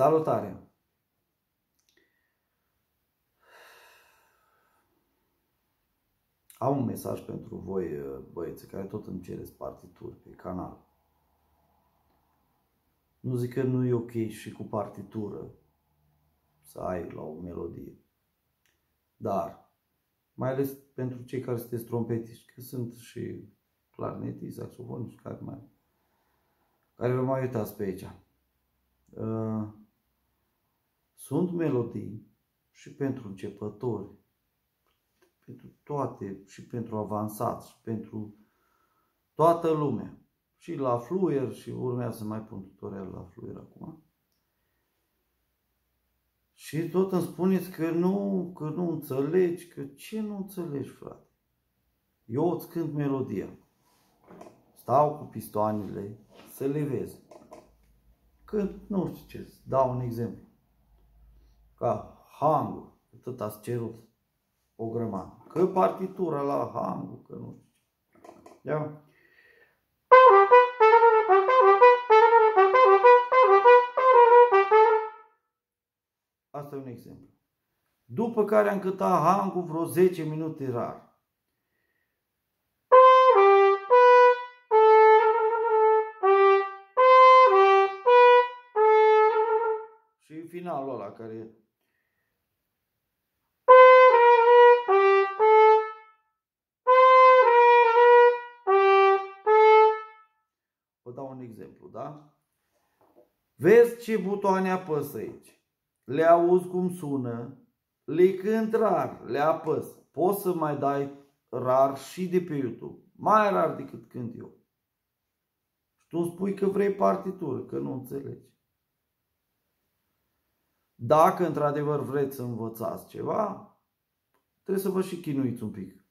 Salutare! Am un mesaj pentru voi, băieți, care tot îmi cereți partituri pe canal. Nu zic că nu e ok și cu partitură să ai la o melodie. Dar, mai ales pentru cei care sunteți trompetiști, că sunt și clarinetiști, saxofoniști, care mai care vă mai uitați pe aici. Uh, sunt melodii și pentru începători, pentru toate, și pentru avansați, și pentru toată lumea. Și la fluier, și urmează să mai pun tutorial la fluier acum. Și tot îmi spuneți că nu, că nu înțelegi, că ce nu înțelegi, frate? Eu îți cânt melodia. Stau cu pistoanele, să le vezi. Când, nu știu ce, dau un exemplu. Ca hang atât ați cerut o grămadă. Că partitura la hang că nu știu ce. Ia. Asta e un exemplu. După care am cântat hang vreo 10 minute rar. finalul ăla care Vă dau un exemplu, da? Vezi ce butoane apăs aici. Le auzi cum sună, le cânt rar, le apăs. Poți să mai dai rar și de pe YouTube. Mai rar decât cânt eu. Și tu îmi spui că vrei partitură, că nu înțelegi. Dacă într-adevăr vreți să învățați ceva, trebuie să vă și chinuiți un pic.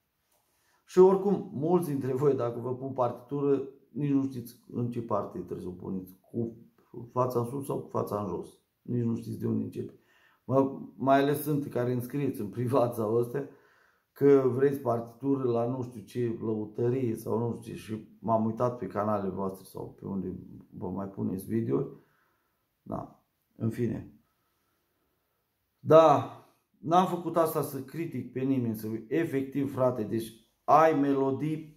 Și oricum, mulți dintre voi, dacă vă pun partitură, nici nu știți în ce parte trebuie să o puneți, cu fața în sus sau cu fața în jos. Nici nu știți de unde începe. Mă, mai ales sunt care înscrieți în privat sau astea, că vreți partitură la nu știu ce lăutărie sau nu știu ce și m-am uitat pe canalele voastre sau pe unde vă mai puneți video. Da, în fine. Da, n-am făcut asta să critic pe nimeni, să efectiv, frate, deci ai melodii,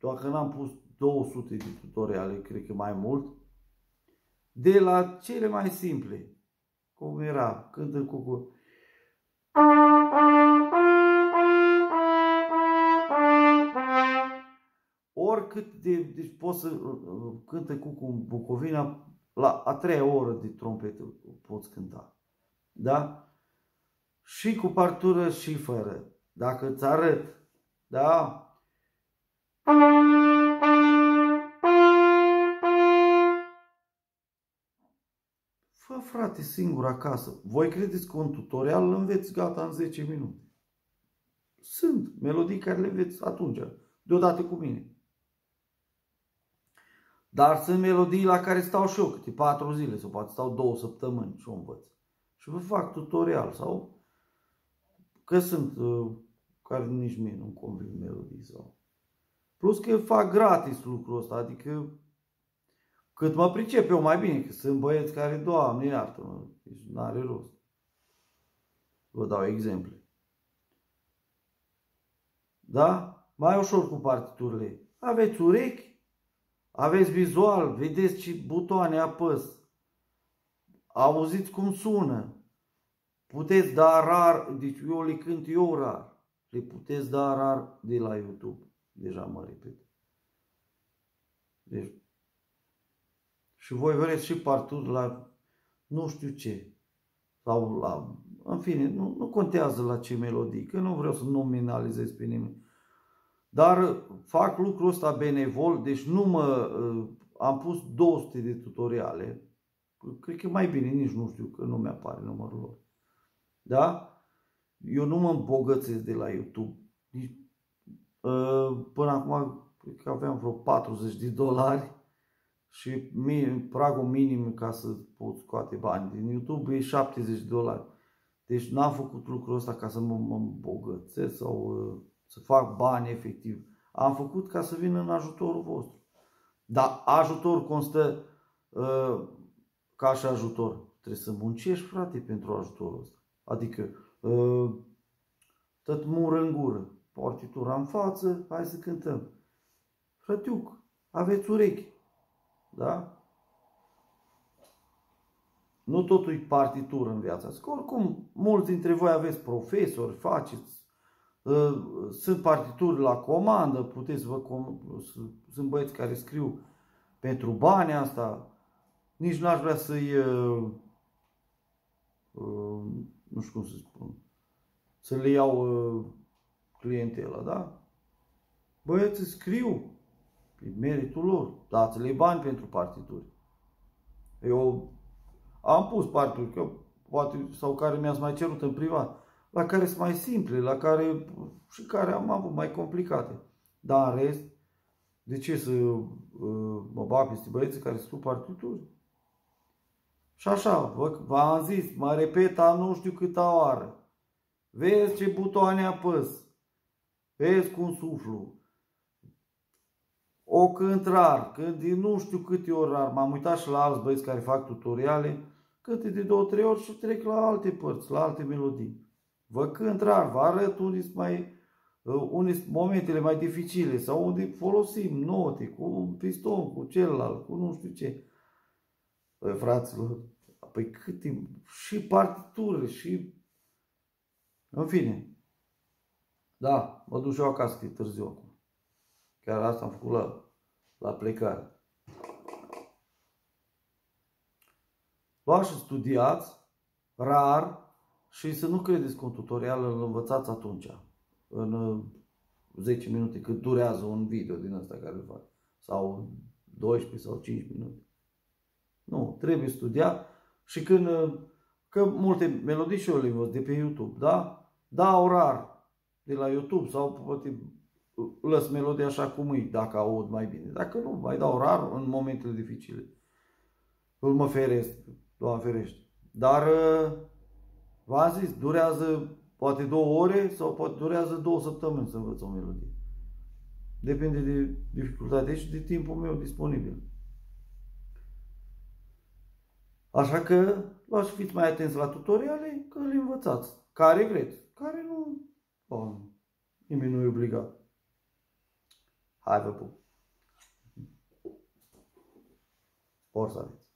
dacă n-am pus 200 de tutoriale, cred că mai mult, de la cele mai simple, cum era, cântă cu cu... Oricât de, deci poți să uh, cântă cu cu Bucovina, la a treia oră de trompetă poți cânta. Da? și cu partură și fără. Dacă îți arăt, da? Frate singur acasă. Voi credeți că un tutorial îl înveți gata în 10 minute. Sunt melodii care le înveți atunci, deodată cu mine. Dar sunt melodii la care stau și eu câte 4 zile sau poate stau 2 săptămâni și o învăț. Și vă fac tutorial sau Că sunt uh, care nici mie nu-mi convin melodii sau... Plus că fac gratis lucrul ăsta, adică cât mă pricep eu mai bine, că sunt băieți care, Doamne, iartă-mă, deci n-are rost. Vă dau exemple. Da? Mai ușor cu partiturile. Aveți urechi, aveți vizual, vedeți ce butoane apăs, auziți cum sună, Puteți da rar, deci eu le cânt eu rar. Le puteți da rar de la YouTube. Deja mă repet. Deci, și voi vreți și partul la nu știu ce. Sau la, în fine, nu, nu contează la ce melodii, că nu vreau să nominalizez pe nimeni. Dar fac lucrul ăsta benevol, deci nu mă, am pus 200 de tutoriale. Cred că mai bine, nici nu știu, că nu mi-apare numărul lor. Da? Eu nu mă îmbogățesc de la YouTube. Ă, până acum cred că aveam vreo 40 de dolari și pragul minim ca să pot scoate bani din YouTube e 70 de dolari. Deci n-am făcut lucrul ăsta ca să mă, mă îmbogățesc sau ă, să fac bani efectiv. Am făcut ca să vin în ajutorul vostru. Dar ajutor constă uh, ca și ajutor trebuie să muncești, frate, pentru ajutorul ăsta. Adică, uh, tot mură în gură, partitura în față, hai să cântăm. Frătiuc, aveți urechi, da? Nu totul e partitură în viața asta. Oricum, mulți dintre voi aveți profesori, faceți, uh, sunt partituri la comandă, puteți vă, sunt băieți care scriu pentru bani asta, nici n-aș vrea să-i, uh, uh, nu știu cum să spun, să le iau clientela, da? Băieții scriu, pe meritul lor, dați-le bani pentru partituri. Eu am pus parturi, că poate, sau care mi-ați mai cerut în privat, la care sunt mai simple, la care și care am avut mai complicate. Dar în rest, de ce să uh, mă bag peste băieții care sunt partituri? Și așa, v-am zis, mă repet a nu știu câta oară. Vezi ce butoane apăs. Vezi cum suflu. O cânt rar, când nu știu câte ori rar. M-am uitat și la alți băieți care fac tutoriale câte de două, trei ori și trec la alte părți, la alte melodii. Vă cânt rar, vă arăt unde mai, uh, unde momentele mai dificile sau unde folosim note cu un piston, cu celălalt, cu nu știu ce. Păi, fraților, păi câte, și partitură, și... În fine. Da, mă duc și eu acasă, că e târziu acum. Chiar asta am făcut la, la plecare. Luați și studiați, rar, și să nu credeți că un tutorial îl învățați atunci, în 10 uh, minute, cât durează un video din ăsta care îl fac, sau 12 sau 5 minute. Nu, trebuie studiat și când, uh, că multe melodii și eu le învăț de pe YouTube, da? Dau rar de la YouTube sau poate uh, lăs melodia așa cum e, dacă aud mai bine. Dacă nu, mai dau rar în momentele dificile. Îl mă feresc Doamne ferește. Dar, uh, v-am zis, durează poate două ore sau poate durează două săptămâni să învăț o melodie. Depinde de dificultate și de timpul meu disponibil. Așa că luați și fiți mai atenți la tutoriale, că le învățați. Care vreți. Care nu, bun, nimeni nu e obligat. Hai vă pup. Spor să aveți.